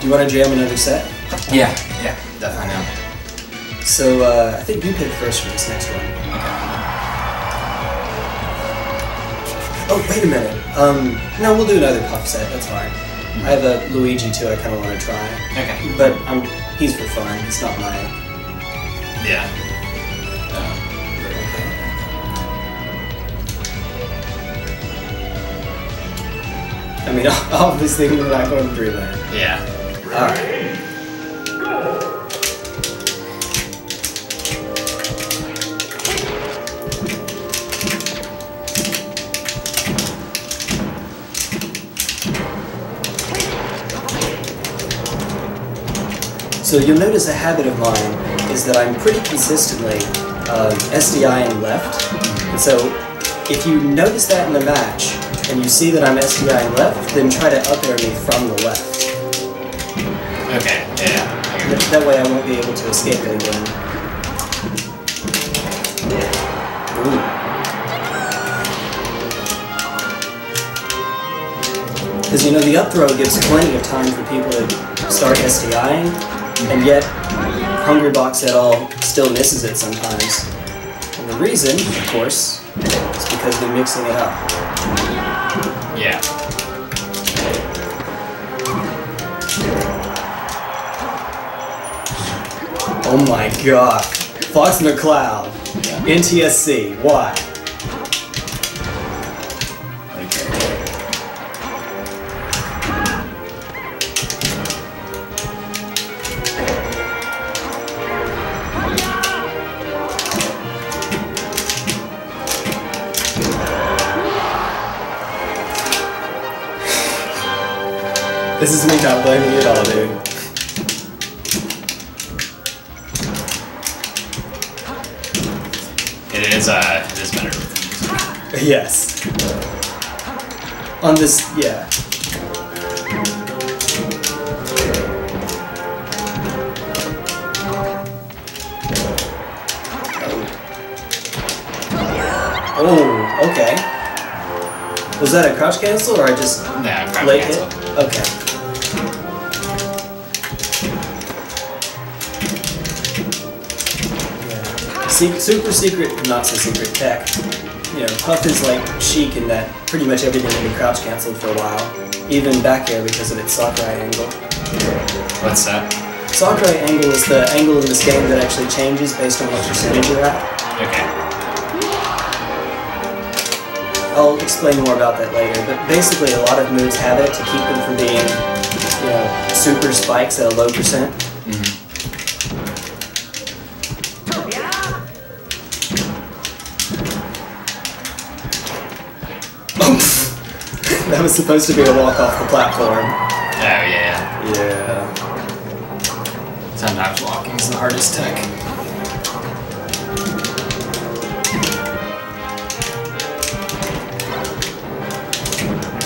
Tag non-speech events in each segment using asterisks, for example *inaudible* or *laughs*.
Do you want to jam another set? Yeah, yeah, definitely now. So uh, I think you pick first for this next one. Oh, wait a minute. Um, no, we'll do another puff set. That's fine. I have a Luigi too. I kind of want to try, Okay. but I'm he's for fun. It's not my. Yeah. I mean, *laughs* obviously we're not going to Dreamland. Yeah. All right. So you'll notice a habit of mine is that I'm pretty consistently um, SDI and left. And so if you notice that in the match and you see that I'm SDI and left, then try to up air me from the left. Okay, yeah. That, that way I won't be able to escape it again. Because you know the up throw gives plenty of time for people to start SDIing, and yet Hungrybox et al. still misses it sometimes. And the reason, of course, is because they're mixing it up. Yeah. Oh my god. Fox McCloud. NTSC. Why? This is me not blaming you at all, dude. Is, uh, it is better. Yes. On this, yeah. Oh, okay. Was that a crouch cancel or I just crouch late cancel. hit? Okay. Super secret, not so secret tech. You know, Puff is like Sheik in that pretty much everything can be crouch canceled for a while. Even back air because of its Sakurai angle. What's that? Sakurai angle is the angle in this game that actually changes based on what percentage you're at. Okay. I'll explain more about that later, but basically a lot of moves have it to keep them from being, you know, super spikes at a low percent. That was supposed to be a walk off the platform. Oh, yeah. Yeah. Sometimes walking is the hardest tech.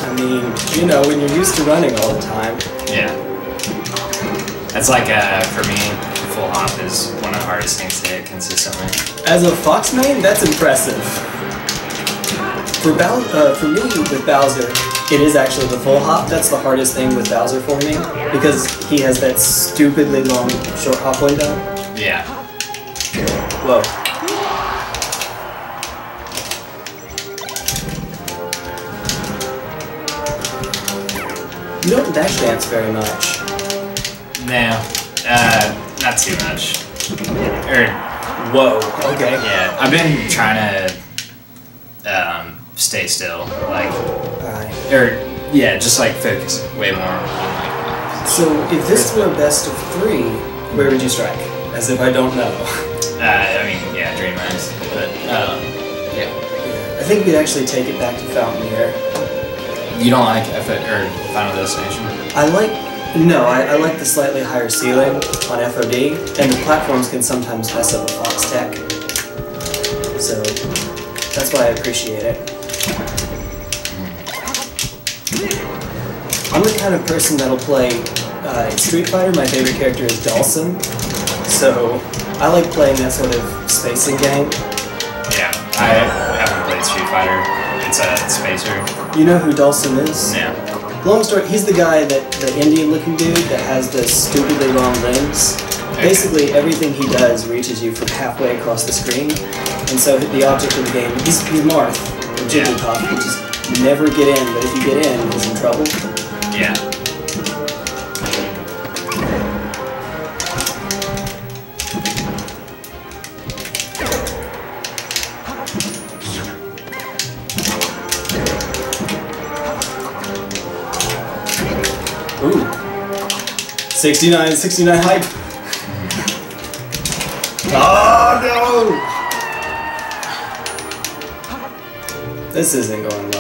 I mean, you know, when you're used to running all the time. Yeah. That's like, uh, for me, full hop is one of the hardest things to hit consistently. As a Fox main, that's impressive. For Bow- uh, for me with Bowser, it is actually the full hop. That's the hardest thing with Bowser for me because he has that stupidly long short hop window. Yeah. Whoa. You don't dash dance very much. No. Uh, not too much. Or, Whoa. Okay. yeah, I've been trying to, um, stay still. Like. Or, yeah, just like focus way more on like, So if this were a best of three, where would you strike? As if I don't know. *laughs* uh, I mean, yeah, Dreamlands. But, um, yeah. I think we'd actually take it back to Fountain Air. You don't like F or Final Destination? I like no, I, I like the slightly higher ceiling on FOD, and the platforms can sometimes mess up a Fox Tech. So that's why I appreciate it. I'm the kind of person that'll play uh, Street Fighter. My favorite character is Dhalsim, so I like playing that sort of spacing game. Yeah, I haven't played Street Fighter. It's a spacer. You know who Dhalsim is? Yeah. long story, he's the guy that the Indian-looking dude that has the stupidly long limbs. Basically, everything he does reaches you from halfway across the screen, and so the object of the game, he's, he's Marth, or Jigglypuff, you just never get in, but if you get in, he's in trouble. Yeah. Ooh. 69, 69 hype. Oh no! This isn't going well.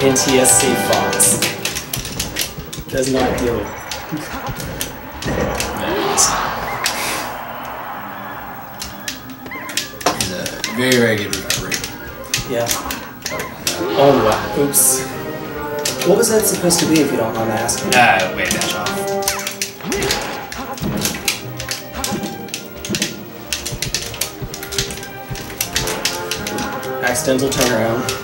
NTSC Fox. Does not do it. He's a very, very good recovery. Yeah. Oh wow. Oops. What was that supposed to be if you don't mind me asking? Uh, wave dash off. Accidental turnaround.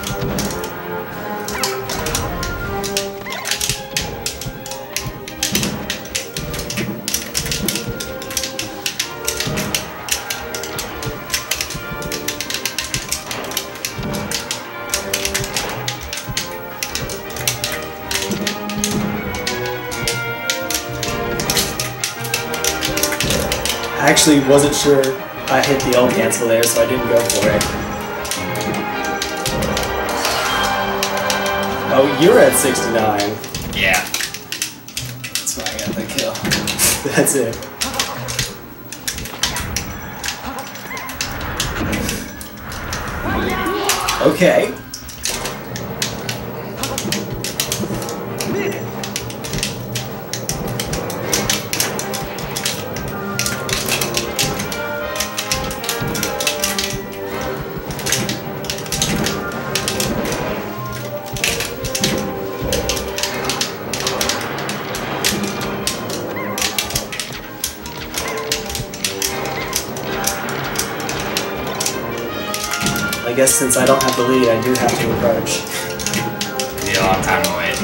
Actually wasn't sure I hit the L cancel there, so I didn't go for it. Oh, you're at 69. Yeah. That's why I got the kill. *laughs* That's it. Okay. Since I don't have the lead, I do have to approach. Be a long time wait.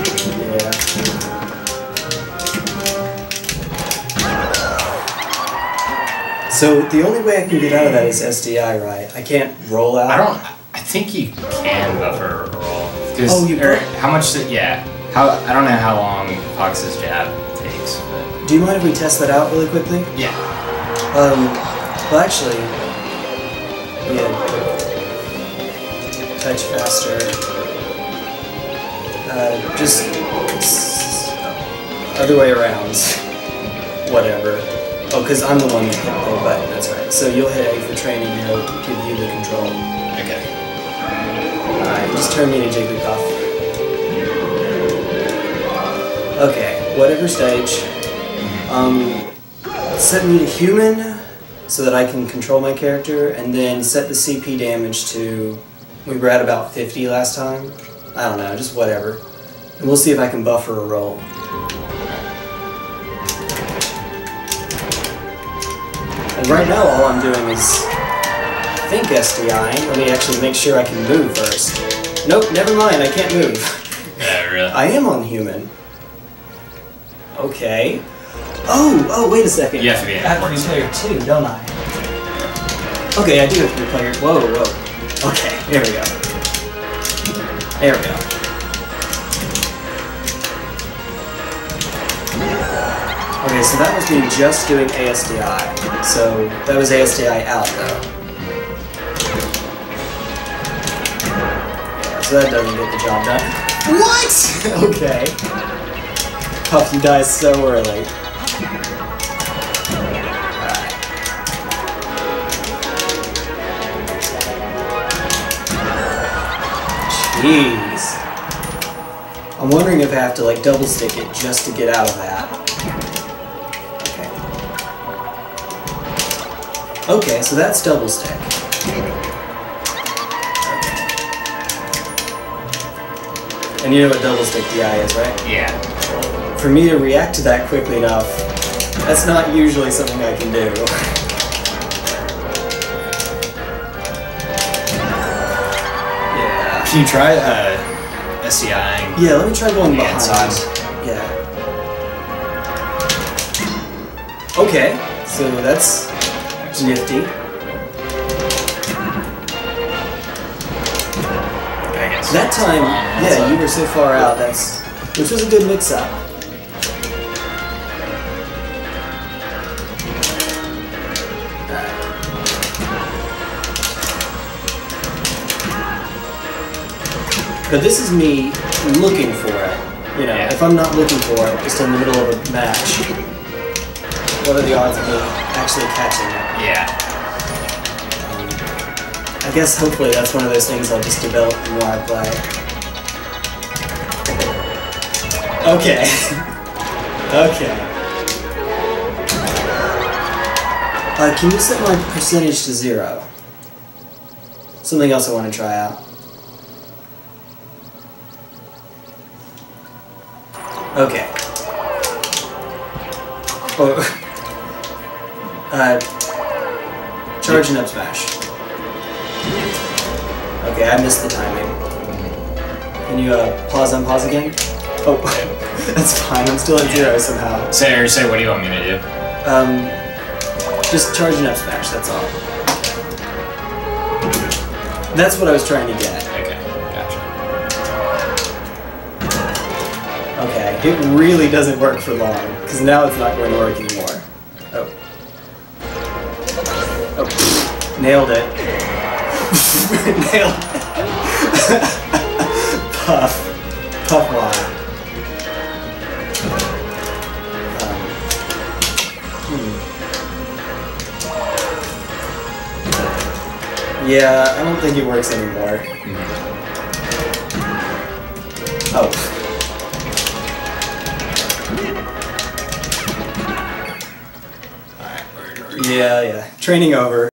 Yeah. So the only way I can get out of that is SDI, right? I can't roll out. I don't. I think you can buffer a roll. Oh, you or how much? Did, yeah. How I don't know how long Fox's jab takes, but Do you mind if we test that out really quickly? yeah. Um, well, actually, yeah. Touch faster. Uh, just other way around. Whatever. Oh, because I'm the one that hit the button. That's right. So you'll hit A for training. and It'll give you the control. Okay. Alright, just turn me to Jigglypuff. Okay, whatever stage. Um, set me to human so that I can control my character, and then set the CP damage to. We were at about 50 last time. I don't know, just whatever. And we'll see if I can buffer a roll. And right now, all I'm doing is I think SDI. Let me actually make sure I can move first. Nope, never mind, I can't move. *laughs* Yeah, really. I am on human. Okay. Oh, oh, wait a second. You have to be in I have to be sports. player two, don't I? Okay, I do have to be player. Whoa, whoa. Okay, there we go. There we go. Okay, so that was me just doing ASDI. So that was ASDI out though. Yeah, so that doesn't get the job done. What? *laughs* okay. Puff, you die so early. Jeez. I'm wondering if I have to like double stick it just to get out of that. Okay. Okay, so that's double stick. Okay. And you know what double stick DI is, right? Yeah. For me to react to that quickly enough, that's not usually something I can do. *laughs* Can you try uh, SDI? Yeah, let me try going behind. inside. Yeah. Okay, so that's nifty. That time, yeah, you were so far out. That's which was a good mix-up. But this is me looking for it. You know, Yeah. if I'm not looking for it, just in the middle of a match, what are the odds of me actually catching it? Yeah. I guess hopefully that's one of those things I'll just develop the more I play. Okay. *laughs* okay. Uh, can you set my percentage to zero? Something else I want to try out. Okay. Oh. *laughs* Uh, charge and up smash. Okay, I missed the timing. Can you uh, pause and pause again? Oh, *laughs* that's fine. I'm still at zero somehow. Say or say what do you want me to do? Um, just charge and up smash. That's all. That's what I was trying to get. It really doesn't work for long because now it's not going to work anymore. Oh. Oh, nailed it. *laughs* nailed it. *laughs* Puff. Puff line. Um, hmm. Yeah, I don't think it works anymore. Oh. Yeah, yeah. Training over.